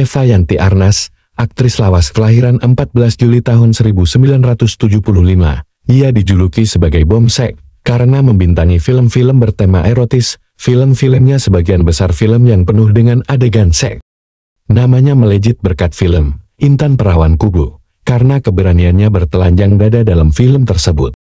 Eva Yanti Arnas, aktris lawas kelahiran 14 Juli tahun 1975. Ia dijuluki sebagai bom sek, karena membintangi film-film bertema erotis, film-filmnya sebagian besar film yang penuh dengan adegan seks. Namanya melejit berkat film, Intan Perawan Kubu, karena keberaniannya bertelanjang dada dalam film tersebut.